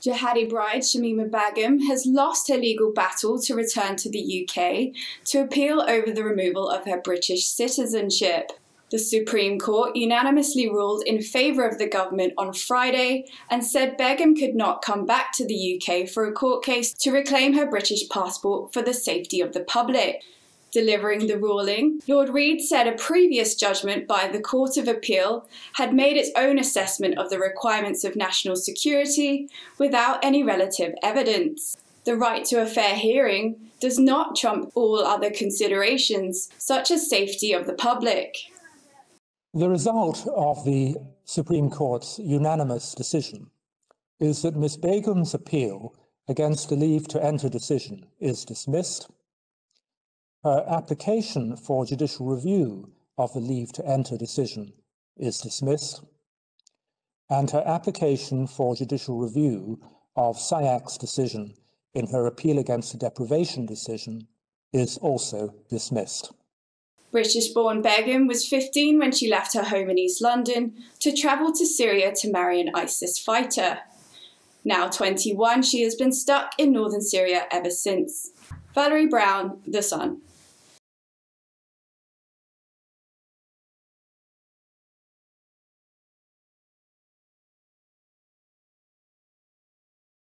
Jihadi bride Shamima Begum has lost her legal battle to return to the UK to appeal over the removal of her British citizenship. The Supreme Court unanimously ruled in favour of the government on Friday and said Begum could not come back to the UK for a court case to reclaim her British passport for the safety of the public. Delivering the ruling, Lord Reed said a previous judgment by the Court of Appeal had made its own assessment of the requirements of national security without any relative evidence. The right to a fair hearing does not trump all other considerations, such as safety of the public. The result of the Supreme Court's unanimous decision is that Ms. Begum's appeal against the leave to enter decision is dismissed her application for judicial review of the leave to enter decision is dismissed, and her application for judicial review of SIAC's decision in her appeal against the deprivation decision is also dismissed. British born Begum was 15 when she left her home in East London to travel to Syria to marry an ISIS fighter. Now 21, she has been stuck in northern Syria ever since. Valerie Brown, The Sun.